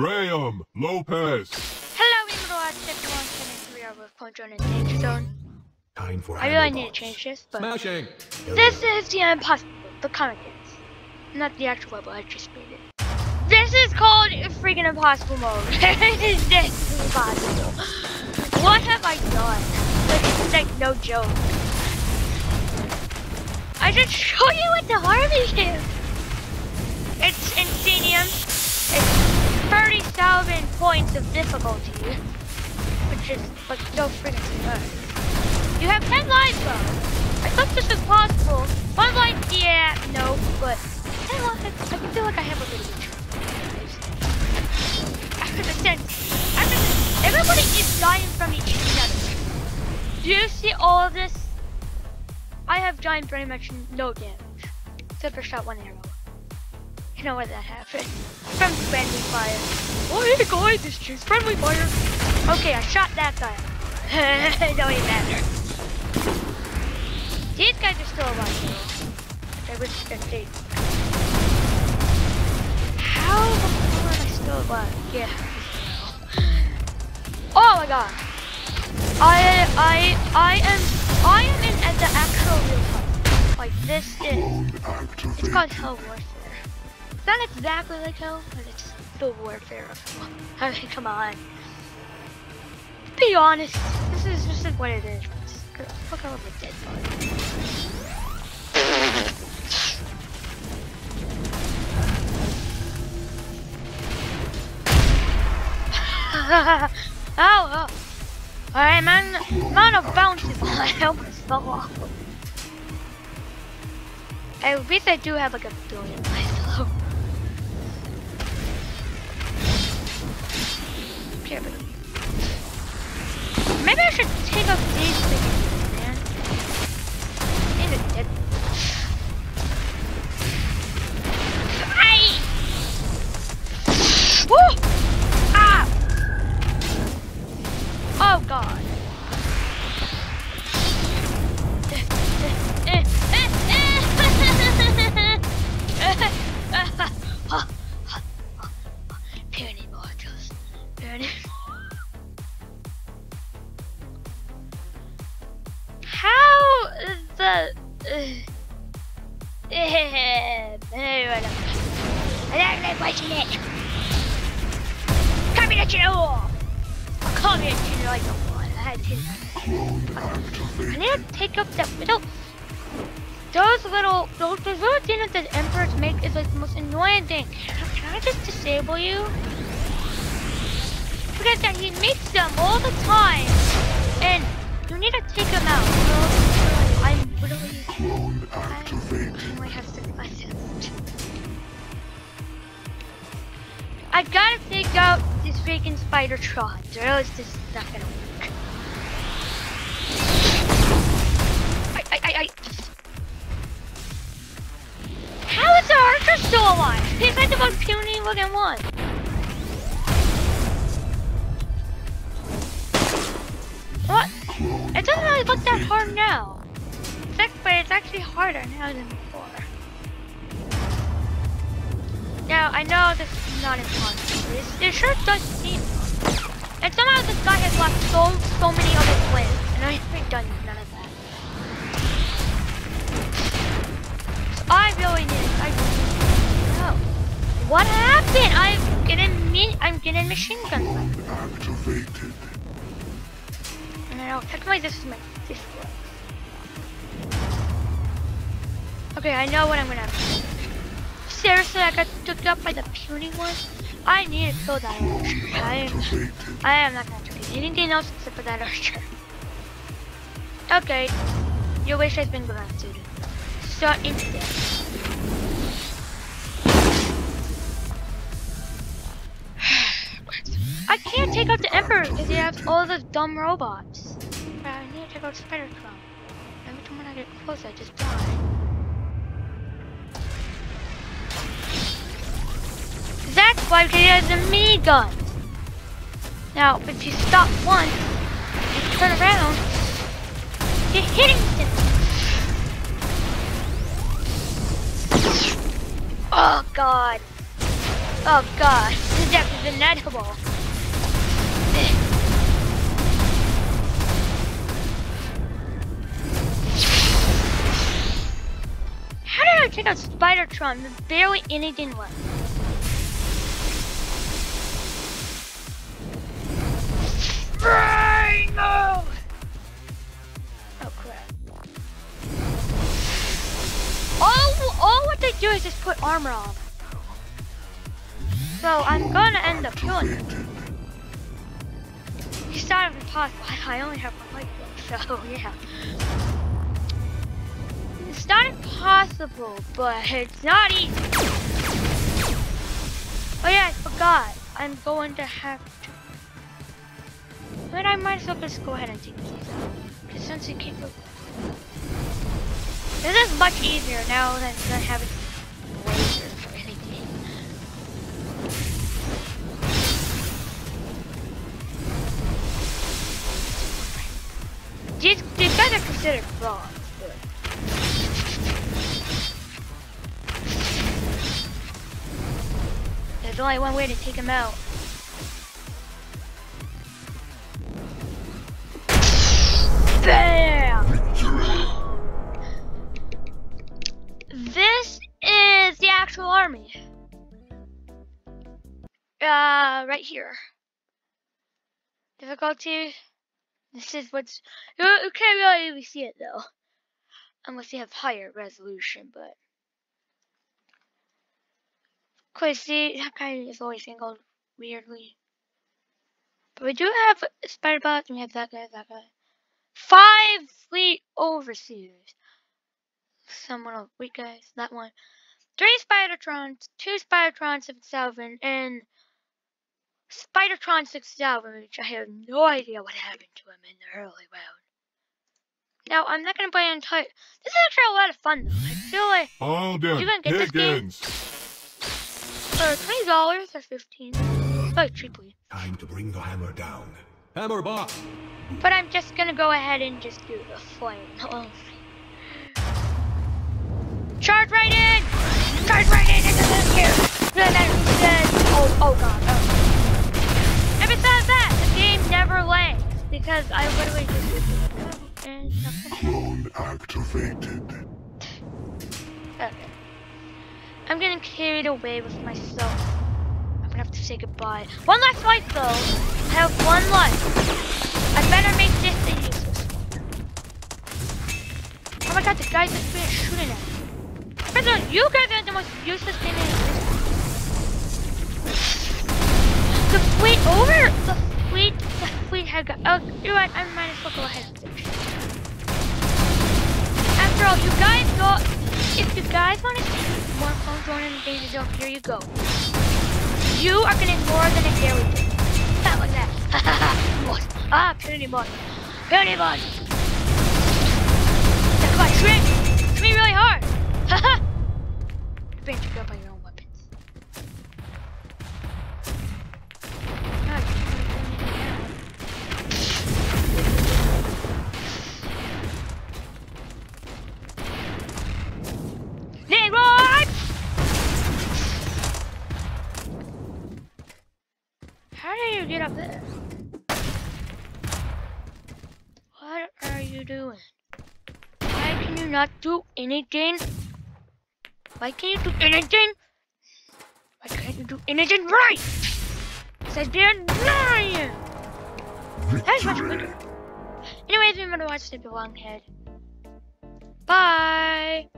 Graham Lopez. Hello, Emerald everyone. Today we are with Punch on a Danger Zone. Time for I really need to change this, but Smashing. this is the impossible, the comic is. Not the actual level, I just made it. This is called freaking impossible mode. this is impossible. What have I done? This is like no joke. I just show you what the harvest is. It's Insenium. 3,000 points of difficulty, which is like so freaking hard. You have 10 lives though. I thought this was possible. One life? yeah, no, but 10 lives. I feel like I have a little bit. After the 10, after the, everybody is dying from each other. Do you see all of this? I have giant pretty much no damage, except for shot one arrow. You know where that happened. Friendly fire. Oh hey guys, this is friendly fire. Okay, I shot that guy. it don't even matter. These guys are still alive. I they're dead. How the hell am I still alive? Yeah. Oh my god. I I I am I am in at the actual real time. Like this is it's called Hell Warfare. Not exactly like Hell, but it's the warfare of Hell. I mean, come on. Be honest. This is this is what it is. Look all the dead body. oh, oh. I'm on, I'm on a bouncy ball. I almost fell off. At least I do have like a billion lives Here, but maybe I should take out these things, man. These are dead. Woo! Ah! Oh god. The uh, anyway, I don't like watching it. Come at you all. Come at you like a one. I need to take up that little. Those little, those, those little things that the emperors make is like the most annoying thing. Can, I just disable you? Because that he makes them all the time, and you need to take them out. I'm I activated. only have six lives. I gotta take out this freaking Spidertron, or else this is not gonna work. I, I, I, I. How is the archer still alive? He's like the most puny looking one. What? It doesn't really look that hard now. But it's actually harder now than before. Now, I know this is not impossible. It, it sure does seem. And somehow this guy has lost so, so many of his limbs, and I haven't done none of that. So I really need, I no. What happened? I'm getting me, I'm getting machine gun fire. Activated. No, technically this is my fifth one. Okay, I know what I'm gonna have. Seriously, I got took up by the puny one? I need to kill that archer. I am, I am not gonna do anything else except for that archer. Okay, your wish has been granted. So instead. I can't take out the Emperor because he has all those dumb robots. But I need to take out Spider-Tron. Every time when I get close, I just die. Why he has a minigun. Now, if you stop once and turn around, you're hitting him. Oh god. Oh god. death is inevitable. How did I take out Spider-Tron? There's barely anything left. No! Oh crap. All, do is just put armor on. So I'm gonna end up killing him. He's not even possible. I only have one though, so yeah. It's not impossible, but it's not easy. Oh yeah, I forgot. I'm going to have. But I might as well just go ahead and take these out. Because since it can't go. This is much easier now than, than having lasers or anything. These, these guys are considered but. There's only one way to take them out. Uh, right here. Difficulty. This is what's. You, can't really see it though. Unless you have higher resolution, but. Cause see, that guy is always angled weirdly. But we do have spider bots, and we have that guy, that guy. Five fleet overseers. Someone else, wait guys, that one. Three Spidertrons, two Spidertron 6000, and Spidertron 6000, which I have no idea what happened to him in the early round. Now, I'm not gonna play an entire. This is actually a lot of fun though. I feel like All done. You gonna get this game? For twenty dollars or fifteen, oh, very cheaply. Time to bring the hammer down. Hammer box. But I'm just gonna go ahead and just do the flame. Oh. Charge right in! Because I literally just and nothing. Clone activated. Okay. I'm getting carried away with myself. I'm gonna have to say goodbye. One last fight though. I have one life. I better make this a useless one. Oh my god, the guy's just been shooting at me. All, you guys are the most useless thing in existence. The fleet over the fleet the got oh you're right, I might as well go ahead. After all, you guys go if you guys want to see more Clone Drone in the Danger Zone, here you go. You are getting more than a dairy thing. Not like that. What? ah. Puny boy. Now come on. Shoot me really hard. Haha. Advantage you go by your own weapons. God, you can't do anything now. Leroy! How do you get up there? What are you doing? Why can you not do anything? Why can't you do anything? Why can't you do anything right? Says they're lying! That's much better. Anyways, remember to watch the Belong Head. Bye!